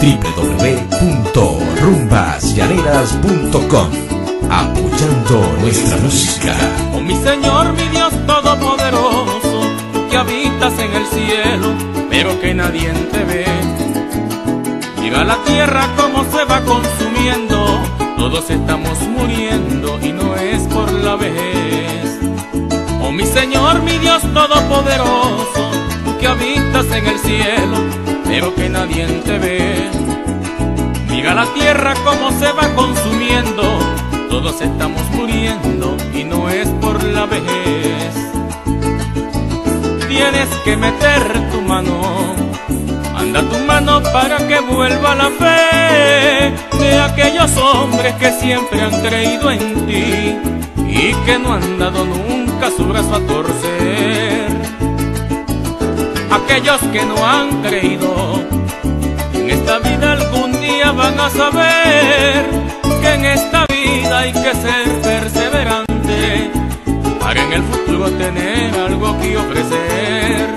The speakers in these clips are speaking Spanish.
www.rumbaslaneras.com Apoyando nuestra música. Oh mi Señor, mi Dios Todopoderoso, que habitas en el cielo, pero que nadie te ve. Mira la tierra como se va consumiendo, todos estamos muriendo y no es por la vejez. Oh mi Señor, mi Dios Todopoderoso, que habitas en el cielo, pero que nadie te ve. Mira la tierra como se va consumiendo, todos estamos muriendo y no es por la vejez. Tienes que meter tu mano, anda tu mano para que vuelva la fe de aquellos hombres que siempre han creído en ti y que no han dado nunca su brazo a torcer aquellos que no han creído. En esta vida algún día van a saber que en esta vida hay que ser perseverante para en el futuro tener algo que ofrecer.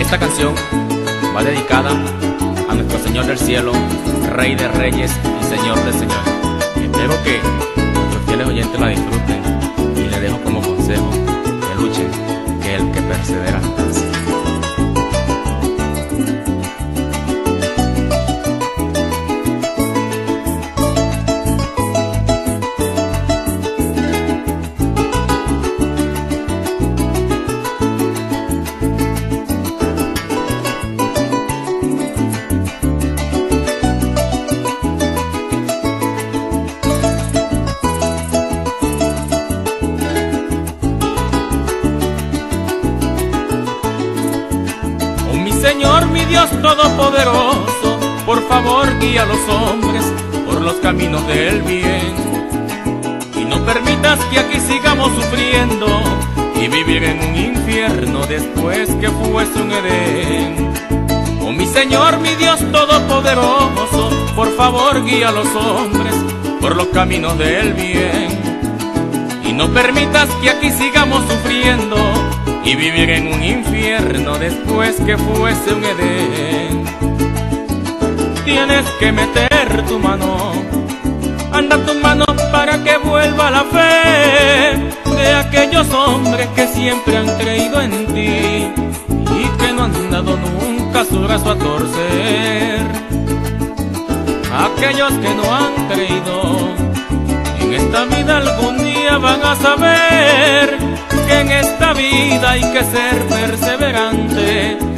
Esta canción va dedicada a nuestro Señor del Cielo, Rey de Reyes y Señor de Señores. Espero que nuestros fieles oyentes la disfruten Señor, mi Dios Todopoderoso, por favor guía a los hombres por los caminos del bien. Y no permitas que aquí sigamos sufriendo y vivir en un infierno después que fuese un Edén. Oh mi Señor, mi Dios Todopoderoso, por favor guía a los hombres por los caminos del bien. Y no permitas que aquí sigamos sufriendo y vivir en un infierno después que fuese un Edén. Tienes que meter tu mano, anda tu mano para que vuelva la fe de aquellos hombres que siempre han creído en ti y que no han dado nunca su brazo a torcer. Aquellos que no han creído en esta vida algún día van a saber en esta vida hay que ser perseverante.